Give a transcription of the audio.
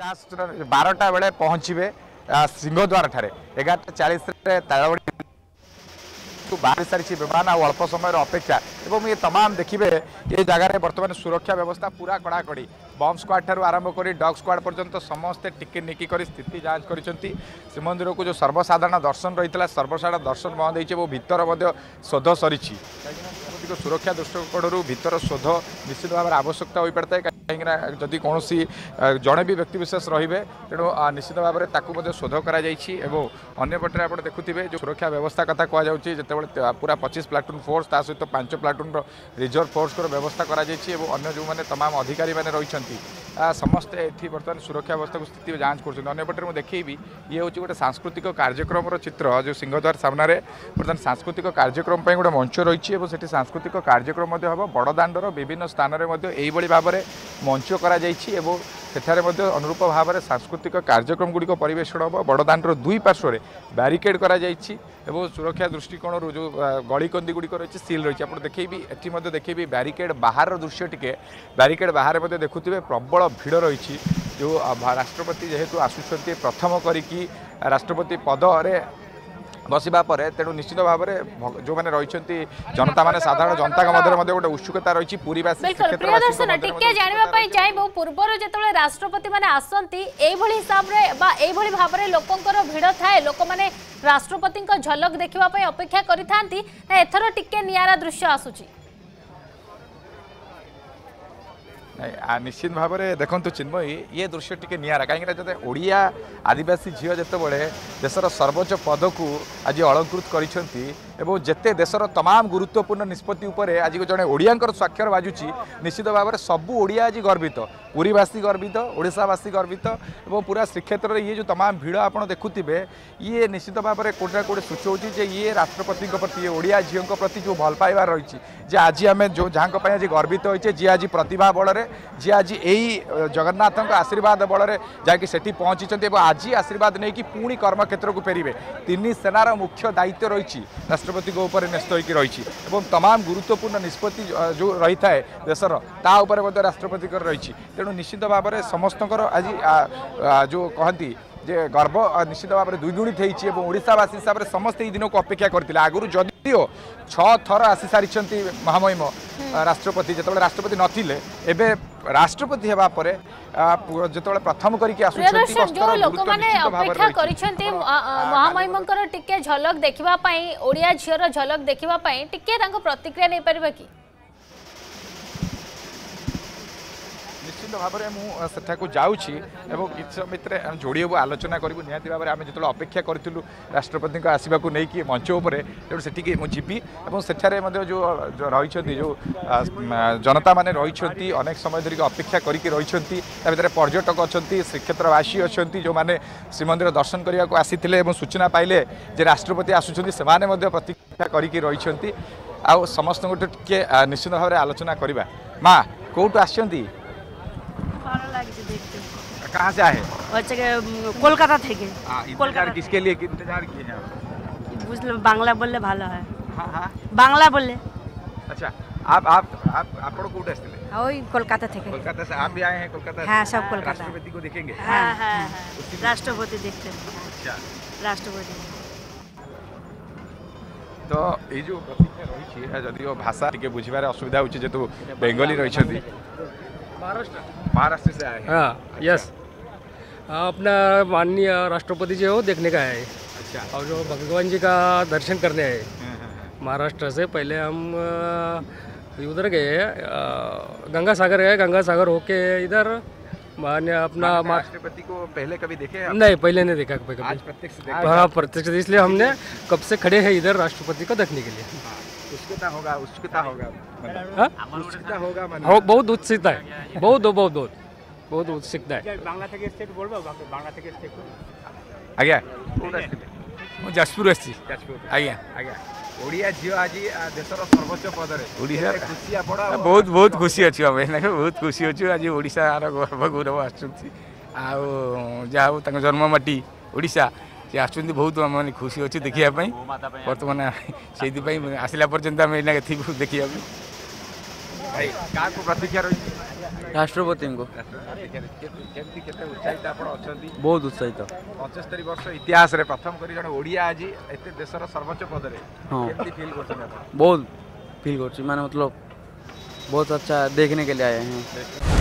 জাহাজ বারোটা বেড়ে পৌঁছবে সিংহদ্বার ঠারে এগারোটা চালিশে তাড়াবড়ি বাহারি সারিছি বিমান আউ অল্প সময়ের অপেক্ষা এবং এ তমাম দেখবে এ জায়গায় বর্তমান সুরক্ষা ব্যবস্থা পুরা কড়াকড়ি বম্ব স্কোয়াড ঠার আরম্ভ করে ডগ স্কোয়াড পর্যন্ত সমস্তে টিকি নিকি করে স্থিতি যাঞ্চ করেছেন শ্রীমন্দিরক যে সর্বসাধারণ দর্শন রয়েছে সর্বসাধারণ দর্শন বন্ধ হয়েছে এবং ভিতর মধ্যে শোধ সরিছে ଆର୍ଥିକ ସୁରକ୍ଷା ଦୃଷ୍ଟିକୋଣରୁ ଭିତର ଶୋଧ ନିଶ୍ଚିତ ଭାବରେ ଆବଶ୍ୟକତା ହୋଇପାରିଥାଏ କାହିଁକିନା ଯଦି କୌଣସି ଜଣେ ବି ବ୍ୟକ୍ତିବିଶେଷ ରହିବେ ତେଣୁ ନିଶ୍ଚିତ ଭାବରେ ତାକୁ ମଧ୍ୟ ଶୋଧ କରାଯାଇଛି ଏବଂ ଅନ୍ୟପଟରେ ଆପଣ ଦେଖୁଥିବେ ଯେଉଁ ସୁରକ୍ଷା ବ୍ୟବସ୍ଥା କଥା କୁହାଯାଉଛି ଯେତେବେଳେ ପୁରା ପଚିଶ ପ୍ଲାଟୁନ୍ ଫୋର୍ସ ତା ସହିତ ପାଞ୍ଚ ପ୍ଲାଟୁନ୍ର ରିଜର୍ଭ ଫୋର୍ସର ବ୍ୟବସ୍ଥା କରାଯାଇଛି ଏବଂ ଅନ୍ୟ ଯେଉଁମାନେ ତମାମ ଅଧିକାରୀମାନେ ରହିଛନ୍ତି ସମସ୍ତେ ଏଠି ବର୍ତ୍ତମାନ ସୁରକ୍ଷା ବ୍ୟବସ୍ଥାକୁ ସ୍ଥିତି ଯାଞ୍ଚ କରୁଛନ୍ତି ଅନ୍ୟପଟରେ ମୁଁ ଦେଖେଇବି ଇଏ ହେଉଛି ଗୋଟେ ସାଂସ୍କୃତିକ କାର୍ଯ୍ୟକ୍ରମର ଚିତ୍ର ଯେଉଁ ସିଂହଦ୍ୱାର ସାମ୍ନାରେ ବର୍ତ୍ତମାନ ସାଂସ୍କୃତିକ କାର୍ଯ୍ୟକ୍ରମ ପାଇଁ ଗୋଟେ ମଞ୍ଚ ରହିଛି ଏବଂ ସେଠି সাংস্কৃতিক কার্যক্রম মধ্যে হব বড়দাণ্ডর বিভিন্ন স্থানরে মধ্যে এইভাবে ভাবে মঞ্চ করা যাইছি এবং সেখানে মধ্যে অনুরূপ ভাবে সাংস্কৃতিক কার্যক্রমগুড়ি পরিবেশন হব বড়দাণ্ডর দুই পার্শ্বরে ব্যারিকেড করা যাইছি এবং সুরক্ষা দৃষ্টিকোণর যে গলিকন্দিগুড়ি রয়েছে সিল রয়েছে আপনার দেখেবি এটি মধ্যে দেখেবি ব্যারিকেড বাহার দৃশ্য টিকে ব্যারিকেড বাহারে মধ্যে দেখুবে প্রবল ভিড় রয়েছে যে রাষ্ট্রপতি যেহেতু আসুচার প্রথম করিকি রাষ্ট্রপতি পদরে ବସିବା ପରେ ତେଣୁ ନିଶ୍ଚିତ ଭାବରେ ଯେଉଁମାନେ ରହିଛନ୍ତି ଜନତାମାନେ ସାଧାରଣ ଜନତାଙ୍କ ମଧ୍ୟରେ ମଧ୍ୟ ଗୋଟେ ଉତ୍ସୁକତା ରହିଛି ପୁରୀବାସୀ ଟିକେ ଜାଣିବା ପାଇଁ ଚାହିଁବୁ ପୂର୍ବରୁ ଯେତେବେଳେ ରାଷ୍ଟ୍ରପତିମାନେ ଆସନ୍ତି ଏଇଭଳି ହିସାବରେ ବା ଏଇଭଳି ଭାବରେ ଲୋକଙ୍କର ଭିଡ଼ ଥାଏ ଲୋକମାନେ ରାଷ୍ଟ୍ରପତିଙ୍କ ଝଲକ ଦେଖିବା ପାଇଁ ଅପେକ୍ଷା କରିଥାନ୍ତି ନା ଏଥର ଟିକେ ନିଆରା ଦୃଶ୍ୟ ଆସୁଛି নিশ্চিত ভাবে দেখুন চিন্ময়ী ইয়ে দৃশ্য টিকি নিয়ারা কাইকি না যাতে ওড়িয়া আদিবাসী ঝিও যেতবে দেশের সর্বোচ্চ পদকু আজ অলঙ্কৃত করেছেন এবং যেতে দেশের তমাম গুরুত্বপূর্ণ নিষ্পতি উপরে আজ জনে ওড়িয়া স্বাক্ষর বাজুছি নিশ্চিত ভাবে সবু ওড়িয়া আজ গর্বিত পুরীবাসী গর্বিত ওড়িশাবাসী গর্বিত এবং পুরা শ্রীক্ষেত্রের ইয়ে যে তমাম ভিড় আপনার দেখুবে ইয়ে নিশ্চিত ভাবে কোটি না কোটি সূচাউছি যে ইয়ে রাষ্ট্রপতি প্রতি ওড়িয়া ঝিও প্রতি যে ভাল পাইবা রয়েছে যে আজ আমি যা আজ গর্বিত হয়েছে যে আজ প্রতিভা বড়ে যে আজি এই জগন্নাথଙ୍କ আশীর্বাদ বলরে যাকি সেটি পৌঁছিছেন এবং আজি আশীর্বাদ নেই পুঁড়ি কর্মক্ষেত্রক ফেরবে তিনি সেনার মুখ্য দায়িত্ব রয়েছে রাষ্ট্রপতি উপরে ন্যস্ত হয়ে রয়েছে এবং তমাম গুরুত্বপূর্ণ নিষ্পত্তি যে রয়েছে দেশের তা উপরে মধ্যে রাষ্ট্রপতি রয়েছে তেমন নিশ্চিত ভাবে সমস্ত আজি যে কহতি যে গর্ব নিশ্চিত ভাবে দ্বিগুণিত হয়েছে এবং ওড়শাবাসী হিসাবে সমস্ত এই দিনক অপেক্ষা করে আগুন যদি ଓ ଛଅ ଥର ଆସି ସାରିଛନ୍ତି ମହାମହିମ ରାଷ୍ଟ୍ରପତି ଯେତେବେଳେ ରାଷ୍ଟ୍ରପତି ନଥିଲେ ଏବେ ରାଷ୍ଟ୍ରପତି ହେବା ପରେ ଯେତେବେଳେ ପ୍ରଥମ କରିକି ଆସୁଛନ୍ତି ଯେଉଁ ଲୋକମାନେ ଅପେକ୍ଷା କରିଛନ୍ତି ମହାମହିମଙ୍କର ଟିକେ ଝଲକ ଦେଖିବା ପାଇଁ ଓଡ଼ିଆ ଝିଅର ଝଲକ ଦେଖିବା ପାଇଁ ଟିକେ ତାଙ୍କ ପ୍ରତିକ୍ରିୟା ନେଇପାରିବା କି নিশ্চিত ভাবে মু সেঠাকু যাচ্ছি এবং কিছু সময় ভিতরে আমি যোড়ি হবু আলোচনা করবু নিহতি ভাবে আমি যেত অপেক্ষা করলু রাষ্ট্রপতি আসবাক নেই মঞ্চ উপরে তেমন সেটিকি মু যাবি এবং সেঠারে যে রয়েছেন যে জনতা মানে রয়েছেন অনেক সময় ধরিক অপেক্ষা করিকি রয়েছেন তা ভিতরে পর্যটক অনেক শ্রীক্ষেত্রবাসী অনেক যে শ্রীমন্দির দর্শন করা আসিলে এবং সূচনা পাইলে যে রাষ্ট্রপতি আসুচার সে প্রতীক্ষা করিকি রয়েছেন আউ সমস্ত টিকে নিশ্চিত ভাবে আলোচনা করা মা কোটু আসছেন कहाँ से आए हाँ, कोलकाता थे किसके लिए इंतजार किए हैं बांग्ला बोले भाला है हाँ, हाँ। बांग्ला बोले अच्छा आप आप आप आप पढ़ो कूट ऐसे ओए कोलकाता थे कोलकाता से आप भी आए हैं कोलकाता हाँ सब कोलकाता राष्ट्रपति को देखेंगे हाँ हाँ राष्ट्रपति देखते हैं अच्छा राष्ट्रपति तो ये जो रही थी है जदि भाषा के बुझे असुविधा होती जेहतु बेंगली रही महाराष्ट्र महाराष्ट्र से आए हैं हाँ यस अच्छा। हाँ अपना माननीय राष्ट्रपति जी हो देखने का है अच्छा और जो भगवान जी का दर्शन करने आए हाँ, हाँ, हाँ। महाराष्ट्र से पहले हम उधर गए गंगा सागर गए गंगा सागर होके इधर मान्य अपना राष्ट्रपति को पहले कभी देखे हैं नहीं पहले नहीं देखा कभी कभी प्रत्यक्ष हाँ प्रत्यक्ष तो इसलिए हमने कब से खड़े हैं इधर राष्ट्रपति को देखने के लिए उत्सुकता होगा उत्सुकता होगा उत्सुकता होगा बहुत उत्सुकता है बहुत बहुत बहुत ବହୁତ ଉତ୍ସୁକତା ବାଂଲା থেকে স্টেট বলবো বাংলা থেকে স্টেট ଆଜ୍ଞା ମୁଁ ଯାଜପୁର ଆସିଛି ଯାଜପୁର ଆଜ୍ଞା ଆଜ୍ଞା ଓଡ଼ିଆ ଝିଅ ଆଜି ଦେଶର ସର୍ବୋଚ୍ଚ ପଦରେ ଓଡ଼ିଶା ଖୁସି ଆପଣ ବହୁତ ବହୁତ ଖୁସି ଅଛୁ ଆମେ ବହୁତ ଖୁସି ଅଛୁ ଆଜି ଓଡ଼ିଶାର ଗର୍ବ ଗୌରବ ଆସୁଛନ୍ତି ଆଉ ଯାହା ହଉ ତାଙ୍କ ଜନ୍ମ ମାଟି ଓଡ଼ିଶା ସେ ଆସୁଛନ୍ତି ବହୁତ ଆମମାନେ ଖୁସି ଅଛୁ ଦେଖିବା ପାଇଁ ବର୍ତ୍ତମାନ ସେଇଥିପାଇଁ ଆସିଲା ପର୍ଯ୍ୟନ୍ତ ଆମେ ଏଇନା ଥିବୁ ଦେଖିବାକୁ ଭାଇ କାହାକୁ ପ୍ରତିକ୍ଷା ରହିଛି ରାଷ୍ଟ୍ରପତିଙ୍କୁ ବହୁତ ଉତ୍ସାହିତ ପଞ୍ଚସ୍ତରୀ ବର୍ଷ ଇତିହାସରେ ପ୍ରଥମ କରି ଜଣେ ଓଡ଼ିଆ ଆଜି ଏତେ ଦେଶର ସର୍ବୋଚ୍ଚ ପଦରେ ହଁ ବହୁତ ଫିଲ୍ କରୁଛି ମାନେ ମତଲବ ବହୁତ अच्छा देखने के लिए आए हैं